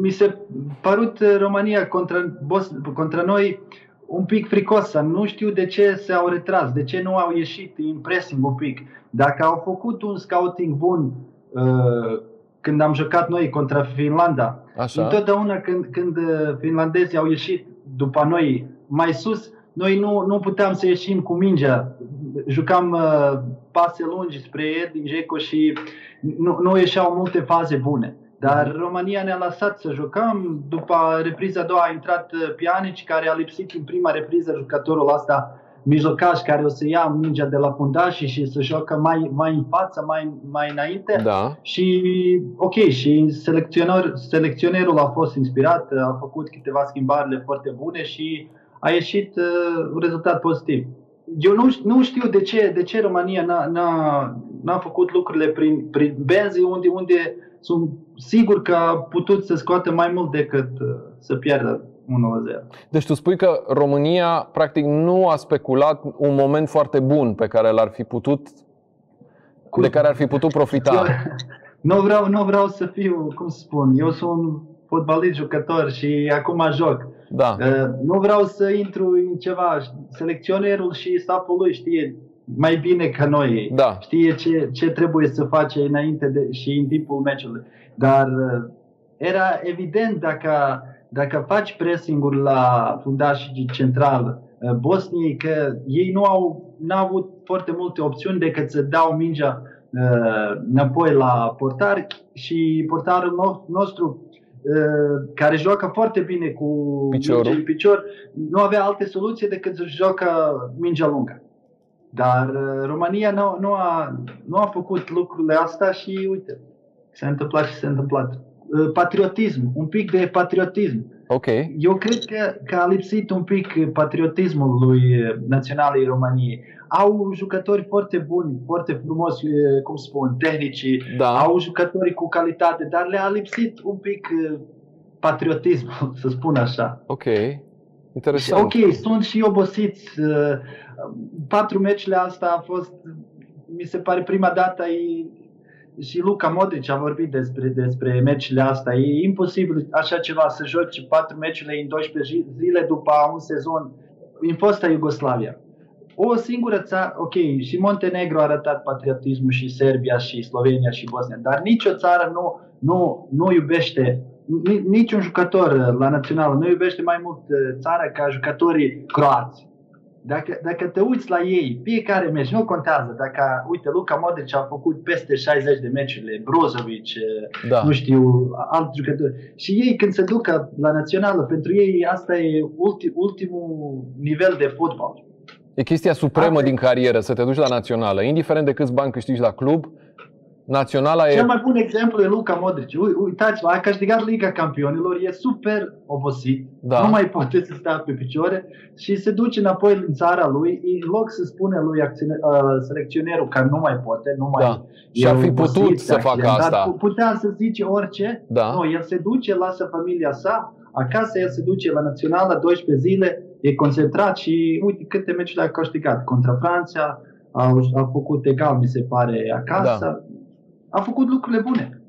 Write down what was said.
mi se părut România contra, contra noi un pic fricosă. Nu știu de ce s-au retras, de ce nu au ieșit în pressing un pic. Dacă au făcut un scouting bun uh, când am jucat noi contra Finlanda, Așa. întotdeauna când, când finlandezii au ieșit după noi mai sus, noi nu, nu puteam să ieșim cu mingea. Jucam uh, pase lungi spre Edin Jeco și nu, nu ieșeau multe faze bune. Dar mhm. România ne-a lăsat să jucăm. După repriza a doua a intrat uh, Pianici, care a lipsit în prima repriză jucătorul ăsta mijlocaș care o să ia mingea de la fundaș și să joacă mai, mai în față, mai, mai înainte. Da. Și ok, și selecționer, selecționerul a fost inspirat, a făcut câteva schimbările foarte bune și a ieșit uh, un rezultat pozitiv. Eu nu, nu știu de ce, de ce România n-a, n-a, n-a făcut lucrurile prin, prin benzi unde, unde sunt sigur că a putut să scoată mai mult decât uh, să pierdă 1-0. Deci tu spui că România practic nu a speculat un moment foarte bun pe care l-ar fi putut Cu... de care ar fi putut profita. Eu, nu vreau, nu vreau să fiu, cum să spun, eu sunt fotbalist jucător și acum joc. Da. Uh, nu vreau să intru în ceva. Selecționerul și staful lui știe mai bine ca noi. Da. Știe ce, ce trebuie să face înainte de, și în timpul meciului. Dar uh, era evident dacă, dacă faci pressing la fundașii central uh, Bosniei că ei nu au n-au avut foarte multe opțiuni decât să dau mingea uh, înapoi la portar și portarul nostru care joacă foarte bine cu Piciorul. picior, nu avea alte soluții decât să joacă mingea lungă. Dar România nu, nu, a, nu a făcut lucrurile astea și uite, S-a întâmplat și s-a întâmplat. Uh, patriotism, un pic de patriotism. Ok. Eu cred că, că a lipsit un pic patriotismul lui Naționalei României. Au jucători foarte buni, foarte frumoși, uh, cum spun, tehnici, da. au jucători cu calitate, dar le-a lipsit un pic uh, patriotismul, să spun așa. Ok. Interesant. Ok, sunt și obosiți. Patru meciurile astea a fost, mi se pare, prima dată și Luca Modric a vorbit despre, despre meciurile astea. E imposibil așa ceva să joci patru meciurile în 12 zile după un sezon în fosta Iugoslavia. O singură țară, ok, și Montenegro a arătat patriotismul și Serbia și Slovenia și Bosnia, dar nicio țară nu, nu, nu iubește, niciun jucător la națională nu iubește mai mult uh, țara ca jucătorii croați dacă, dacă te uiți la ei, fiecare meci, nu contează, dacă, uite, Luca Modric a făcut peste 60 de meciurile, Brozovic, da. nu știu, alți jucători. Și ei când se ducă la națională, pentru ei asta e ulti, ultimul nivel de fotbal. E chestia supremă asta din carieră, să te duci la națională, indiferent de câți bani câștigi la club, Naționala e... Cel mai bun exemplu e Luca Modric. Uitați-vă, a câștigat Liga Campionilor, e super obosit, da. nu mai poate să stea pe picioare și se duce înapoi în țara lui, în loc să spune lui acțione, uh, selecționerul că nu mai poate, nu mai da. Și ar fi obosit, putut să facă asta. Putea să zice orice. Da. Nu, el se duce, lasă familia sa, acasă el se duce la națională 12 zile, e concentrat și uite câte meciuri a câștigat. Contra Franța, a, a făcut egal, mi se pare, acasă. Da a făcut lucrurile bune.